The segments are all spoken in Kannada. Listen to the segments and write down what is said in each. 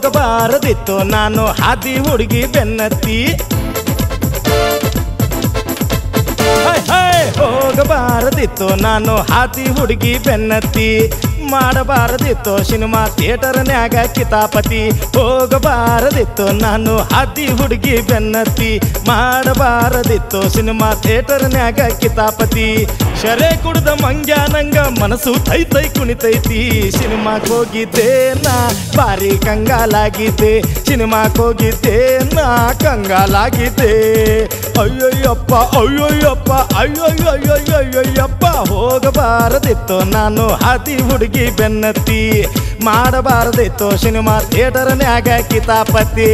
ಹೋಗಬಾರದಿತ್ತು. ನಾನು ಹಾದಿ ಹುಡುಗಿ ಬೆನ್ನತ್ತಿ. ಹೋಗಬಾರದಿತ್ತು. ನಾನು ಹಾದಿ ಹುಡುಗಿ ಬೆನ್ನತ್ತಿ. ಮಾಡಬಾರದಿತ್ತು. ಸಿನಿಮಾ ಥಿಯೇಟರ್ನ್ಯಾಗ ಕಿತಾಪತಿ ಹೋಗಬಾರದಿತ್ತು. ನಾನು ಅತಿ ಹುಡುಗಿ ಬೆನ್ನತ್ತಿ ಮಾಡಬಾರದಿತ್ತು. ಸಿನಿಮಾ ಥಿಯೇಟರ್ನ್ಯಾಗ ಕಿತಾಪತಿ ಶರೆ ಕುಡ್ದ ಮಂಗ್ಯ ನಂಗ ಮನಸ್ಸು ತೈ ತೈ ಕುಣಿತೈತಿ. ಸಿನಿಮಾಕ್ ಹೋಗಿದ್ದೆ ನಾ ಬಾರಿ ಕಂಗಾಲಾಗಿದ್ದೆ ಸಿನಿಮಾಕ್ ಹೋಗಿದ್ದೆ ನಾ ಕಂಗಾಲಾಗಿದ್ದೆ ಅಯ್ಯಯ್ಯಪ್ಪ ಅಯ್ಯಯ್ಯಪ್ಪ ಅಯ್ಯಯ್ಯಯ್ಯಯ್ಯಯ್ಯಪ್ಪ ಹೋಗಬಾರದಿತ್ತು ನಾನು ಹಾತಿ ಹುಡುಗಿ ಬೆನ್ನತ್ತಿ. ಮಾಡಬಾರದಿತ್ತು ಸಿನಿಮಾ ಥಿಯೇಟರ್ನ್ಯಾಗ ಕಿತಾಪತಿ.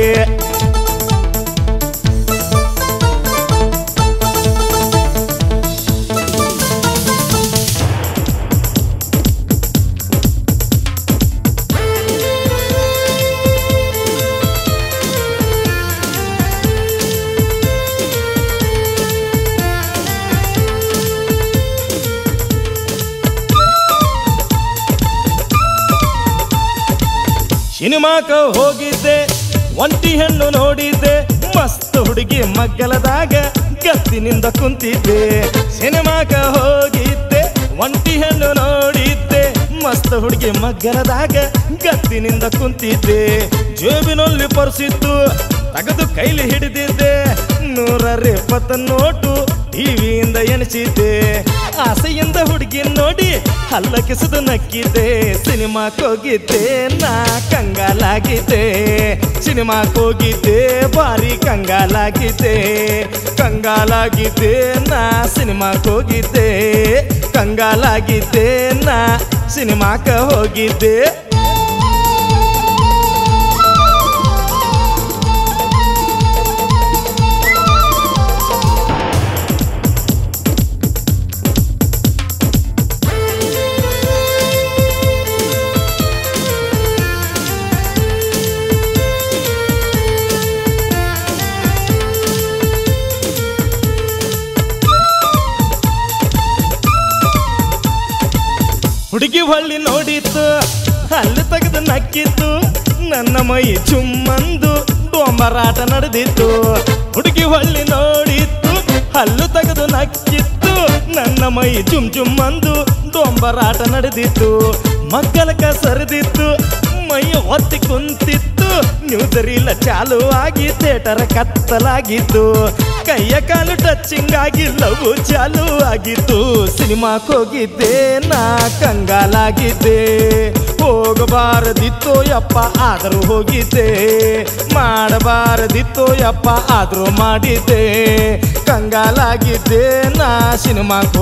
ಸಿನಿಮಾಕ ಹೋಗಿದ್ದೆ, ಒಂಟಿ ಹೆಣ್ಣು ನೋಡಿದ್ದೆ, ಮಸ್ತ್ ಹುಡುಗಿ ಮಗ್ಗಲದಾಗ ಗತ್ತಿನಿಂದ ಕುಂತಿದ್ದೆ. ಸಿನಿಮಾಕ ಹೋಗಿದ್ದೆ, ಒಂಟಿ ಹೆಣ್ಣು ನೋಡಿದ್ದೆ, ಮಸ್ತ್ ಹುಡುಗಿ ಮಗ್ಗಲದಾಗ ಗತ್ತಿನಿಂದ ಕುಂತಿದ್ದೆ. ಜೇಬಿನಲ್ಲಿ ಪರ್ಸಿತ್ತು, ತಗದು ಕೈಲಿ ಹಿಡಿದಿದ್ದೆ. ನೂರ ಎಪ್ಪತ್ತ ನೋಟು ಟಿವಿಯಿಂದ ಎನಿಸಿದ್ದೆ ಆಸೆಯಿಂದ ಹುಡುಗಿ ನೋಡಿ ಹಲ್ಲ ಕೆಸದು ನಕ್ಕಿದ್ದೆ ಸಿನಿಮಾಕ್ ಹೋಗಿದ್ದೆ, ನಾ ಕಂಗಾಲಾಗಿದ್ದೆ. ಸಿನಿಮಾಕ್ ಹೋಗಿದ್ದೆ, ಭಾರಿ ಕಂಗಾಲಾಗಿದ್ದೆ. ಕಂಗಾಲಾಗಿದ್ದೆ, ನಾ ಸಿನಿಮಾಕ್ ಹೋಗಿದ್ದೆ. ಕಂಗಾಲಾಗಿದ್ದೆ, ನಾ ಸಿನಿಮಾಕ ಹೋಗಿದ್ದೆ. ಹುಡುಗಿ ಹೊಳ್ಳಿ ನೋಡಿತ್ತು ಅಲ್ಲಿ ತೆಗೆದು ನಕ್ಕಿತ್ತು, ನನ್ನ ಮೈ ಚುಮ್ಮಂದು ಬೊಂಬರಾಟ ನಡೆದಿತ್ತು. ಹುಡುಗಿ ಹೊಳ್ಳಿ ನೋಡಿತ್ತು, ಹಲ್ಲು ತೆಗೆದು ನಕ್ಕಿತ್ತು, ನನ್ನ ಮೈ ಚುಮ್ ಚುಮ್ಮಂದು ದೊಂಬರಾಟ ನಡೆದಿತ್ತು. ಮಕ್ಕಳಕ ಸರಿದಿತ್ತು ಮೈ ಒತ್ತಿ ಕುಂತಿತ್ತು. ನ್ಯೂಸರಿಲ್ಲ ಚಾಲು ಆಗಿ ಥೇಟರ್ ಕತ್ತಲಾಗಿತ್ತು. ಕೈಯ ಕಾಲು ಟಚ್ಚಿಂಗ್ ಆಗಿ ಲವ್ ಚಾಲು ಆಗಿತ್ತು. ಸಿನಿಮಾಕ್ ಹೋಗಿದ್ದೆ, ನಾ ಕಂಗಾಲಾಗಿದ್ದೆ. ಹೋಗಬಾರದಿತ್ತು ಯಪ್ಪ, ಆದರೂ ಹೋಗಿದ್ದೆ. ಮಾಡಬಾರದಿತ್ತು ಯಪ್ಪ, ಆದರೂ ಮಾಡಿದ್ದೆ. ಕಂಗಾಲಾಗಿದ್ದೆ, ನಾ ಸಿನಿಮಾಕ್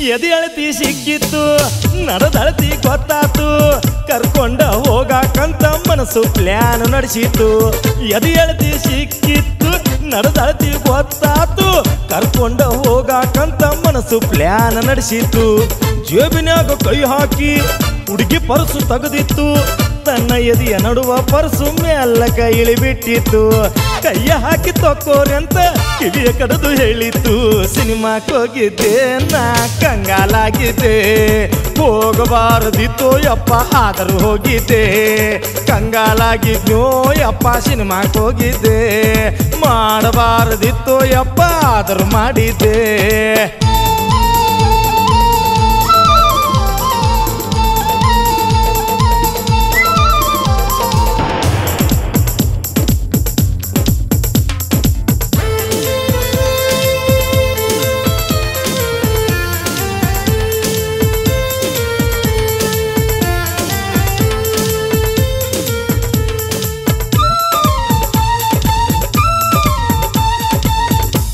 ಹೋಗಿದ್ದೆ ಎದೆ ಅಳತಿ ಸಿಕ್ಕಿತ್ತು ನಡೆದಳತಿ ಗೊತ್ತಾತು. ಕರ್ಕೊಂಡ ಹೋಗಾಕಂತ ಮನಸ್ಸು ಪ್ಲಾನ್ ನಡೆಸಿತ್ತು. ಎದೆ ಅಳತಿ ಸಿಕ್ಕಿತ್ತು ನಡೆದಳತಿ ಗೊತ್ತಾತು. ಕರ್ಕೊಂಡ ಹೋಗಾಕಂತ ಮನಸ್ಸು ಪ್ಲಾನ್ ನಡೆಸಿತ್ತು. ಜೇಬಿನಾಗ ಕೈ ಹಾಕಿ ಹುಡುಗಿ ಪರ್ಸು ತೆಗೆದಿತ್ತು. ತನ್ನ ಎದೆಯ ನಡುವ ಪರ್ಸು ಕೈ ಇಳಿಬಿಟ್ಟಿತ್ತು. ಕೈಯ ಹಾಕಿ ತೊಕ್ಕೋರಿ ಅಂತ ಕಿವಿಯ ಕಡದು ಹೇಳಿತ್ತು. ಸಿನಿಮಾಕ್ಕೆ ಹೋಗಿದ್ದೆ, ನಾ ಕಂಗಾಲಾಗಿದ್ದೆ. ಹೋಗಬಾರದಿತ್ತು, ಯಪ್ಪ, ಆದರೂ ಹೋಗಿದ್ದೆ. ಕಂಗಾಲಾಗಿದ್ನೋ, ಯಪ್ಪ, ಸಿನಿಮಾಕ್ ಹೋಗಿದ್ದೆ. ಮಾಡಬಾರದಿತ್ತು, ಯಪ್ಪ, ಆದರೂ ಮಾಡಿದ್ದೆ.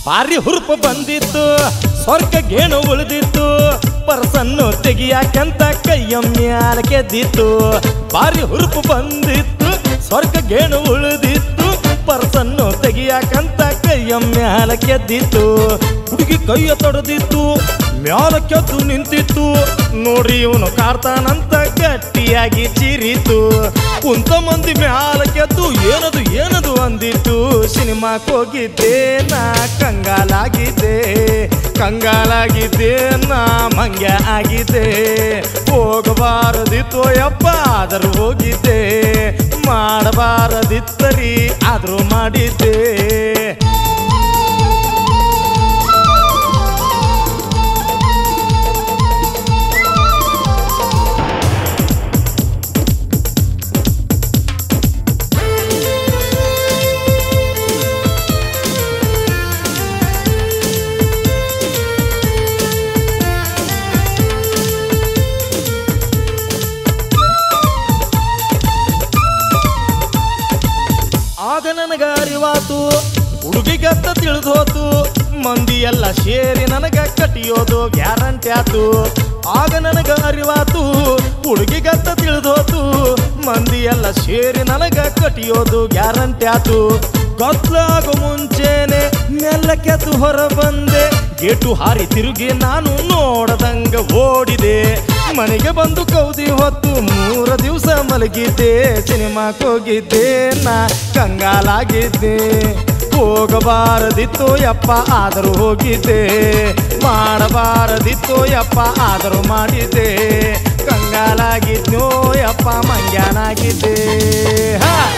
ಭಾರಿ ಹುರುಪು ಬಂದಿತ್ತು ಸ್ವರ್ಗ ಗೇಣು ಉಳಿದಿತ್ತು, ಪರ್ಸನ್ನು ತೆಗಿಯಾಕಂತ ಕೈಯ ಮ್ಯಾಲ ಭಾರಿ ಹುರುಪು ಬಂದಿತ್ತು ಸ್ವರ್ಗ ಗೇಣು ಉಳಿದಿತ್ತು, ಪರ್ಸನ್ನು ತೆಗಿಯಾಕಂತ ಕೈಯ ಮ್ಯಾಲ ಹುಡುಗಿ ಕೈಯ ತೊಡೆದಿತ್ತು ಮ್ಯಾಲ ಕೆದ್ದು ನಿಂತಿತ್ತು. ನೋಡ್ರಿ ಇವನು ಕಾರ್ತಾನಂತ ಗಟ್ಟಿಯಾಗಿ ಚಿರಿತು ಕುಂತ ಮಂದಿ ಮ್ಯಾಲ ಕೆದ್ದು ಏನದು ಏನದು ಅಂದಿತ್ತು. ಸಿನಿಮಾಕ್ ಹೋಗಿದ್ದೆ, ನಾ ಕಂಗಾಲಾಗಿದ್ದೆ. ಕಂಗಾಲಾಗಿದ್ದೆ, ನಾ ಮಂಗ್ಯ ಆಗಿದ್ದೆ. ಹೋಗಬಾರದಿತ್ತು ಅಪ್ಪ ಆದರೂ ಹೋಗಿದ್ದೆ. ಮಾಡಬಾರದಿತ್ತರಿ, ಆದರೂ ಮಾಡಿದ್ದೆ. ಹುಡುಗಿಗತ್ತ ತಿಳಿದೋತು. ಮಂದಿ ಎಲ್ಲ ಸೇರಿ ನನಗ ಕಟ್ಟಿಯೋದು ಗ್ಯಾರಂಟಿ ಆತು. ಆಗ ನನಗ ಅರಿವಾತು ಹುಡುಗಿಗತ್ತ ತಿಳಿದೋತು. ಮಂದಿ ಎಲ್ಲ ಸೇರಿ ನನಗ ಕಟ್ಟಿಯೋದು ಗ್ಯಾರಂಟಿ ಆತು. ಗೊತ್ತಾಗೋ ಮುಂಚೆನೆ ಮೆಲ್ಲಕ್ಕೆದ್ದು ಹೊರ ಬಂದೆ ಗೇಟು ಹಾರಿ ತಿರುಗಿ ನಾನು ನೋಡದಂಗ ಓಡಿದೆ. ಮನೆಗೆ ಬಂದು ಕೌದಿ ಹೊತ್ತು ಮೂರ ದಿವಸ ಮಲಗಿದ್ದೆ. ಸಿನಿಮಾಕ್ಕೆ ಹೋಗಿದ್ದೆ, ನಾ ಕಂಗಾಲಾಗಿದ್ದೆ. ಹೋಗಬಾರದಿತ್ತು ಯಪ್ಪ ಆದರೂ ಹೋಗಿದ್ದೆ. ಮಾಡಬಾರದಿತ್ತು ಯಪ್ಪ ಆದರೂ ಮಾಡಿದ್ದೆ. ಕಂಗಾಲಾಗಿದ್ನೋ ಯಪ್ಪ ಮಂಗ್ಯಾನಾಗಿದ್ದೆ. ಹಾ!